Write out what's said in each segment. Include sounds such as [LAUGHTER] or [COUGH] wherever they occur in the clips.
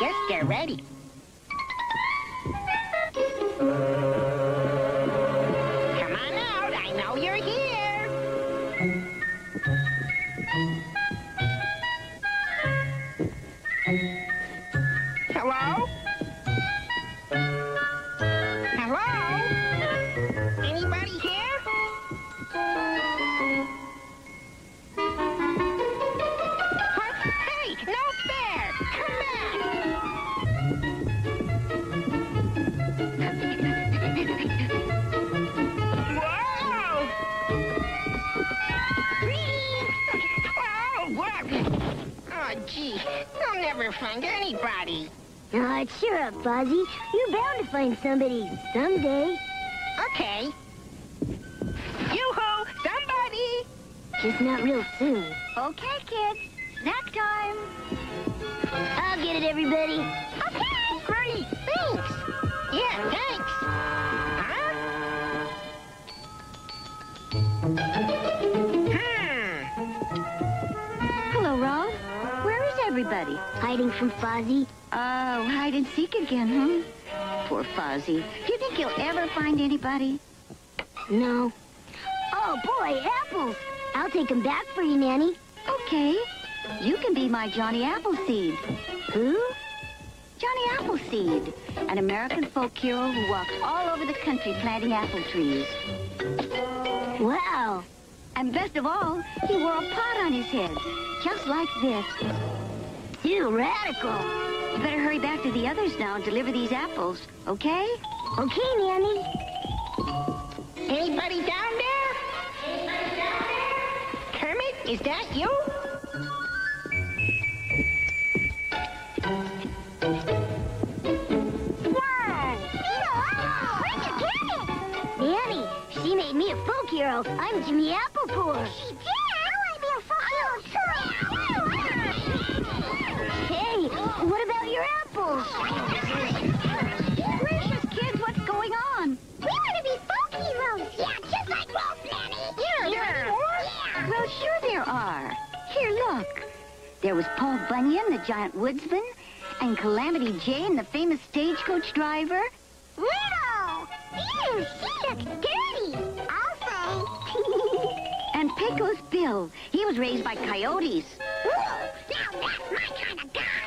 I get ready. Oh, gee, I'll never find anybody. Aw, cheer up, Fozzie. You're bound to find somebody someday. Okay. Yoo-hoo! Somebody! Just not real soon. Okay, kids. Snack time. I'll get it, everybody. Okay, great. Thanks. Yeah, thanks. Huh? Hmm. Hello, Rob. Everybody? Hiding from Fozzie. Oh, hide and seek again, huh? Poor Fozzie. Do you think he'll ever find anybody? No. Oh, boy, apples. I'll take them back for you, Nanny. Okay. You can be my Johnny Appleseed. Who? Johnny Appleseed, an American folk hero who walked all over the country planting apple trees. Wow. And best of all, he wore a pot on his head, just like this. Too radical. You better hurry back to the others now and deliver these apples, okay? Okay, Nanny. Anybody down there? Anybody down there? Kermit, is that you? Nanny, she made me a folk hero. I'm Jimmy Applecore. She did? Gracious kids, what's going on? We want to be folk heroes. Yeah, just like Wolf Nanny. Yeah, yeah. Yeah. Well, sure there are. Here, look. There was Paul Bunyan, the giant woodsman, and Calamity Jane, the famous stagecoach driver. Widow! Ew, she looks dirty. I'll say. [LAUGHS] And Pecos Bill. He was raised by coyotes. Ooh, now that's my kind of guy.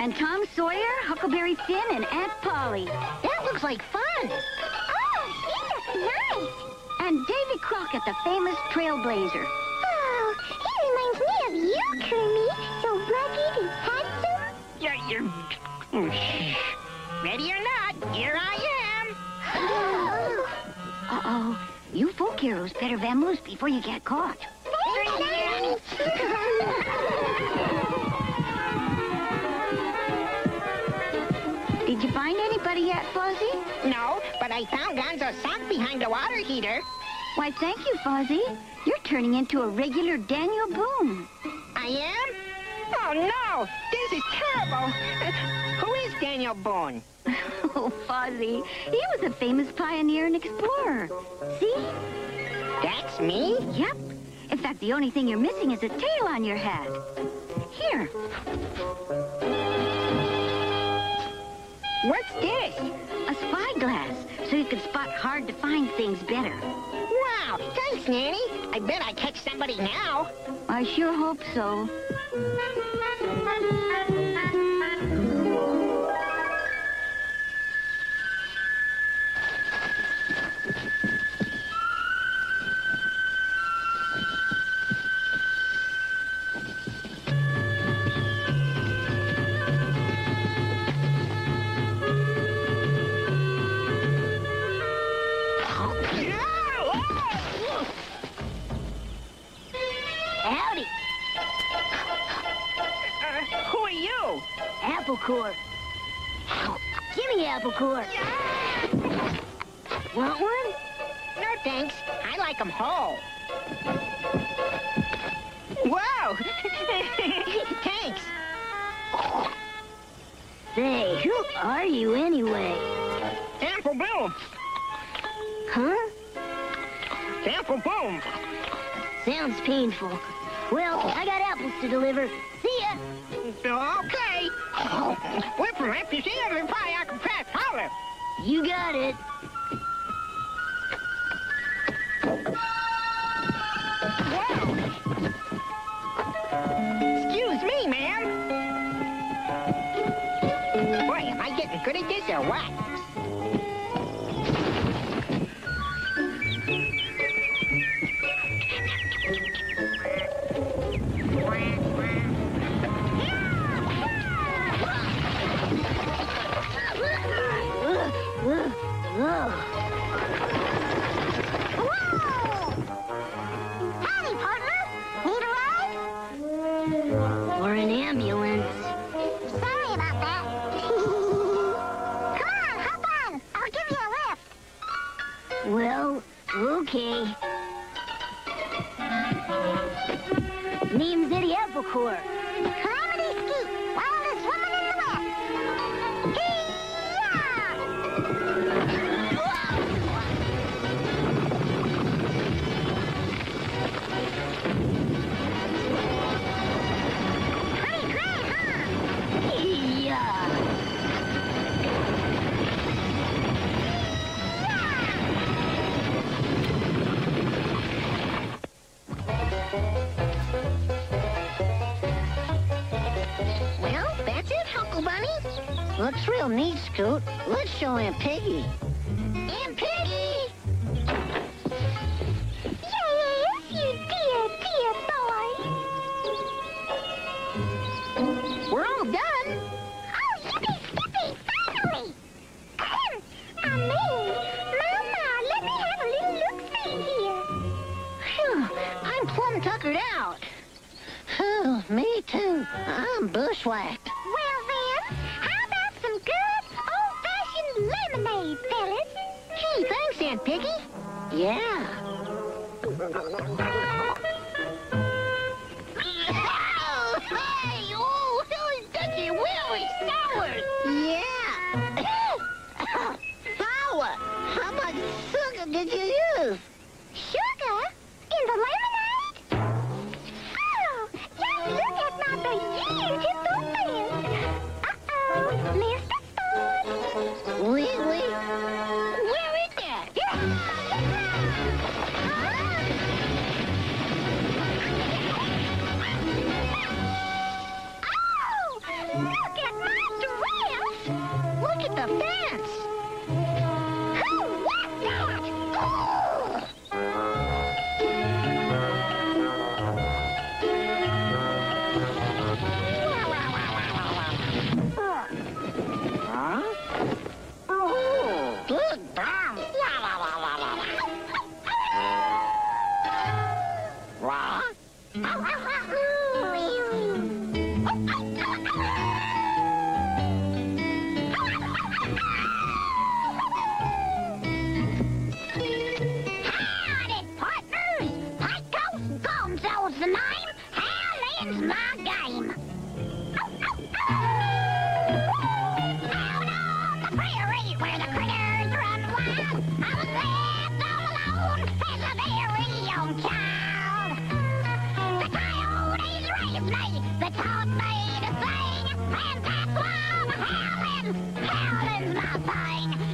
And Tom Sawyer, Huckleberry Finn, and Aunt Polly. That looks like fun. Oh, she looks nice. And Davy Crockett, the famous trailblazer. Oh, he reminds me of you, Kermit. So rugged and handsome. You're, you're... Ready or not, here I am. Oh. [GASPS] Uh-oh. You folk heroes better vamoose before you get caught. Did [LAUGHS] anybody yet, Fozzie? No, but I found Gonzo's sock behind the water heater. Why, thank you, Fozzie. You're turning into a regular Daniel Boone. I am? Oh, no! This is terrible. Uh, who is Daniel Boone? [LAUGHS] Oh, Fozzie. He was a famous pioneer and explorer. See? That's me? Yep. In fact, the only thing you're missing is a tail on your hat. Here. What's this? A spyglass, so you can spot hard-to-find things better. Wow, thanks, Nanny. I bet I catch somebody now. I sure hope so. Say, who are you anyway? Uncle Boom. Huh? Uncle Boom. Sounds painful. Well, I got apples to deliver. See ya. Okay. Whipper, if you see every pie, I can pass holler. You got it. think it's your what? real neat, Scoot. Let's show Aunt Piggy. Aunt Piggy! Yes, you dear, dear boy. We're all done. Oh, yippee, skippy, finally! Ahem, Mommy, Mama, let me have a little look-see here. Phew, I'm plumb tuckered out. Oh, me too. I'm bushwhacked. Yeah.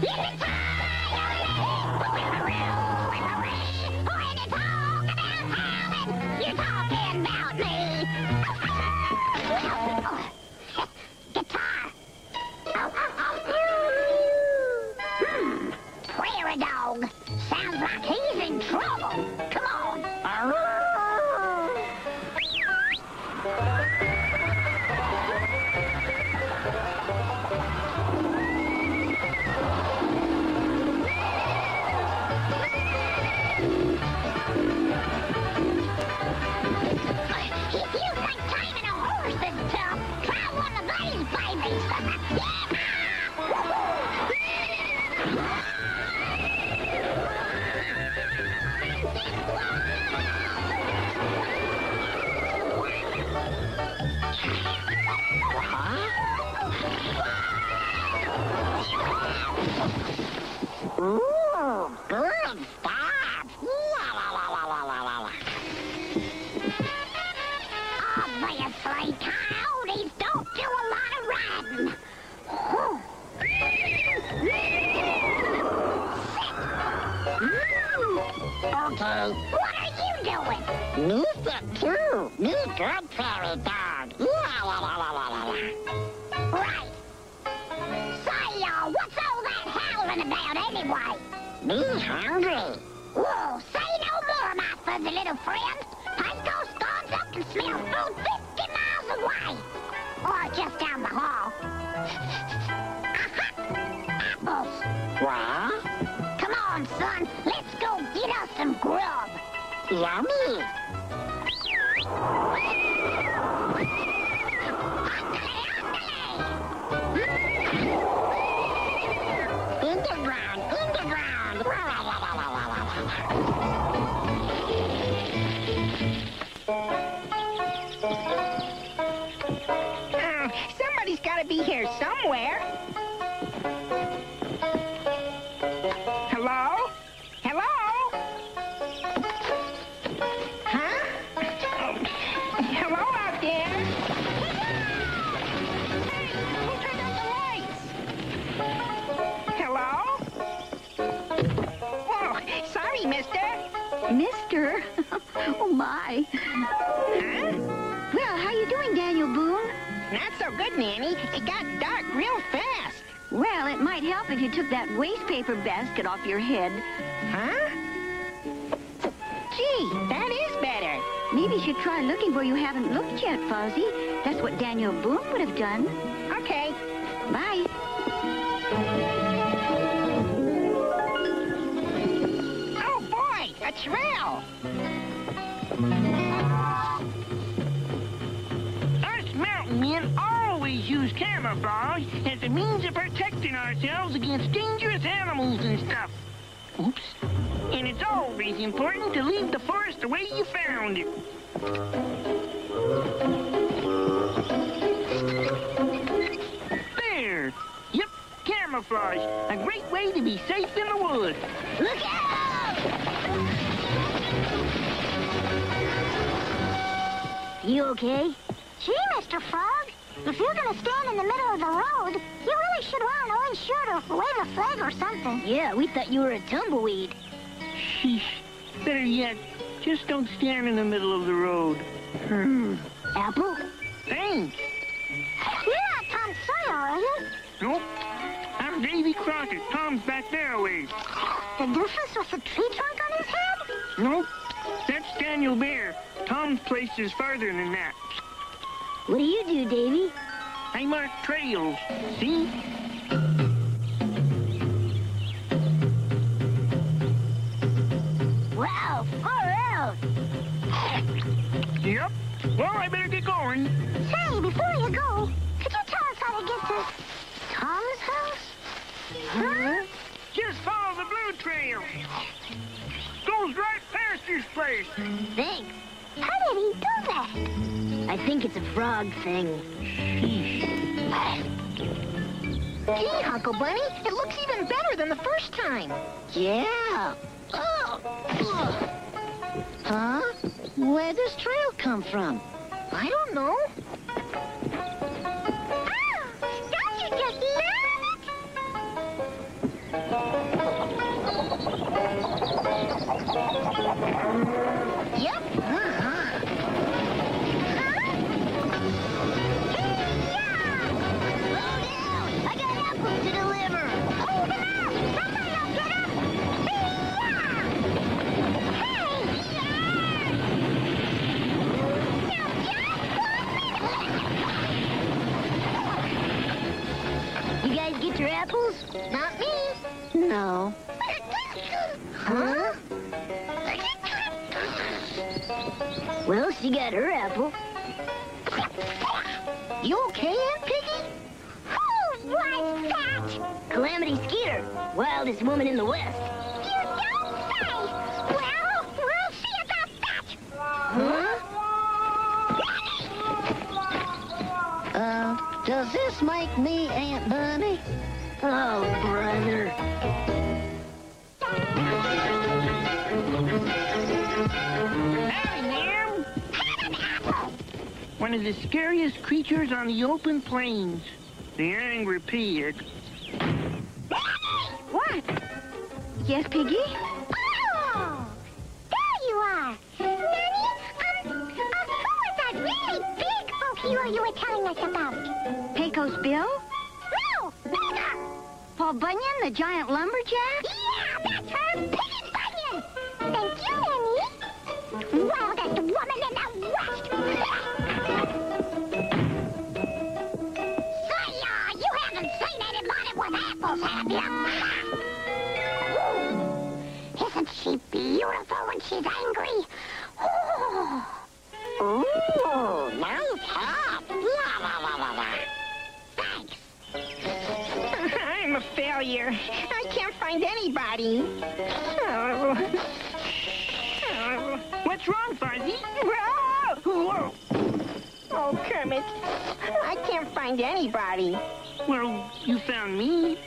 Yippee! Okay, what are you doing? Me fit too. Me good prairie dog. La la la la la la la. Right. Say, uh, what's all that howling about anyway? Me hungry. Whoa, say no more, my fuzzy little friend. Panko Sconzo can smell food 50 miles away. Or just down the hall. [LAUGHS] Apples. What? Yummy. Underground, underground. Oh, somebody's got to be here somewhere. Good, Nanny. It got dark real fast. Well, it might help if you took that waste paper basket off your head. Huh? Gee, that is better. Maybe you should try looking where you haven't looked yet, Fozzie. That's what Daniel Boone would have done. Okay. Bye. Oh, boy, a trail. Use camouflage as a means of protecting ourselves against dangerous animals and stuff. Oops. And it's always important to leave the forest the way you found it. There. Yep, camouflage. A great way to be safe in the woods. Look out! You okay? Gee, Mr. Frog, if you're gonna stand in the middle of the road, you really should wear an orange shirt or wave a flag or something. Yeah, we thought you were a tumbleweed. Sheesh. Better yet, just don't stand in the middle of the road. Hmm. Apple? Thanks. You're not Tom Sawyer, are you? Nope. I'm Davy Crockett. Tom's back there a ways. The doofus with the tree trunk on his head? Nope. That's Daniel Bear. Tom's place is farther than that. What do you do, Davy? I mark trails. See? Wow, far out. Yep. Well, I better get going. Say, before you go, could you tell us how to get to Tom's house? Huh? Just follow the blue trail. Goes right past this place. Thanks. How did he do that? I think it's a frog thing. Gee, Uncle Bunny, it looks even better than the first time. Yeah. Oh. Ugh. Huh? Where'd this trail come from? I don't know. Ah, don't you just love it? Yep. No. Huh? Well, she got her apple. You okay, Aunt Piggy? Who was that? Calamity Skeeter, wildest woman in the West. You don't say. Well, we'll see about that. Huh? Uh, does this make me Aunt Bunny? Oh, brother. Of the scariest creatures on the open plains. The angry pig. [LAUGHS] What? Yes, Piggy? Oh! There you are! Nanny, um, um, who was that really big folk hero you were telling us about? Pecos Bill? No! Bigger! Paul Bunyan, the giant lumberjack? Apples, have you? Isn't she beautiful when she's angry? Ooh, Ooh nice hat. La, la, la, la, la. Thanks. [LAUGHS] I'm a failure. I can't find anybody. Oh. What's wrong, Fozzie? Oh, Kermit. I can't find anybody. Well, you found me.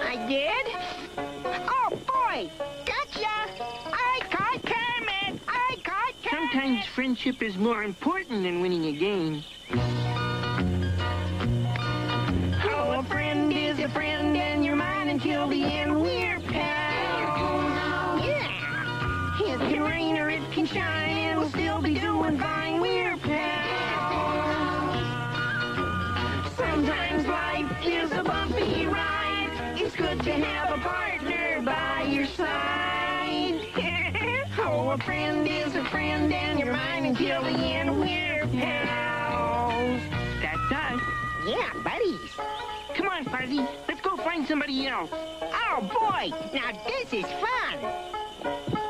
I did? Oh, boy! Gotcha! I caught Kermit! I caught Kermit! Sometimes friendship is more important than winning a game. Oh, a friend is a friend, and you're mine until the end. We're pals. Yeah. It can rain or it can shine, and we'll still be doing fine. We're side. oh, a friend is a friend, and you're mine until the end. We're pals. That's us. Yeah, buddies. Come on, Fozzie. Let's go find somebody else. Oh, boy! Now this is fun!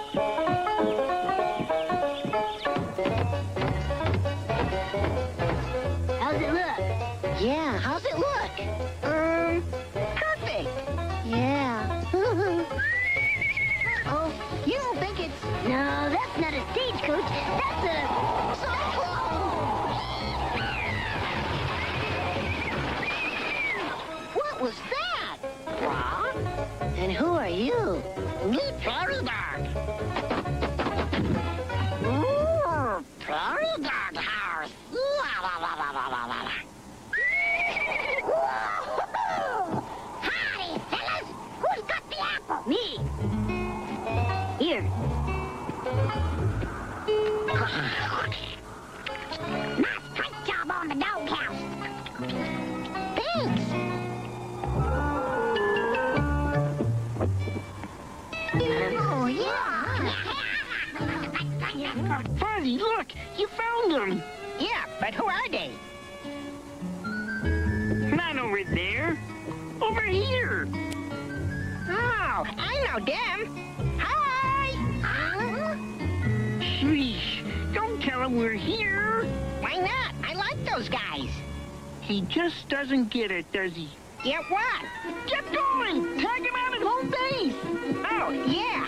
Me, Prairie Dog. Tell him we're here. Why not? I like those guys. He just doesn't get it, does he? Get what? Get going! Tag him out at home base! Oh, yeah.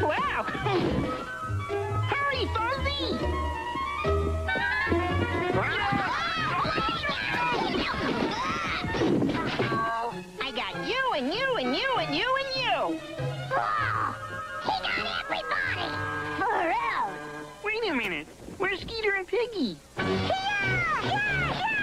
[LAUGHS] wow. [LAUGHS] Hurry, Fozzie! Where's Skeeter and Piggy? Here, here, here.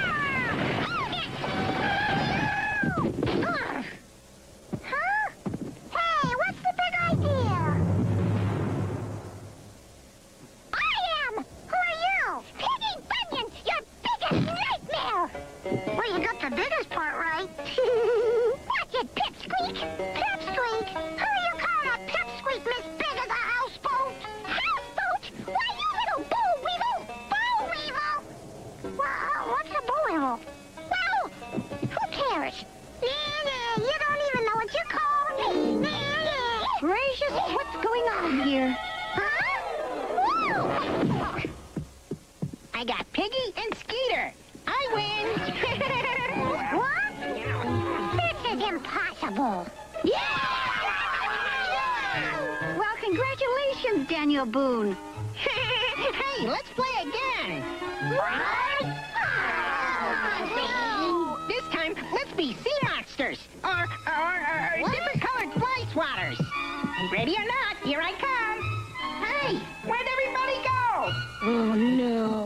Piggy and Skeeter. I win. [LAUGHS] What? This is impossible. Yeah! Well, congratulations, Daniel Boone. [LAUGHS] hey, let's play again. What? Oh, This time, let's be sea monsters or or, or, different colored fly swatters. Ready or not, here I come. Hey, oh,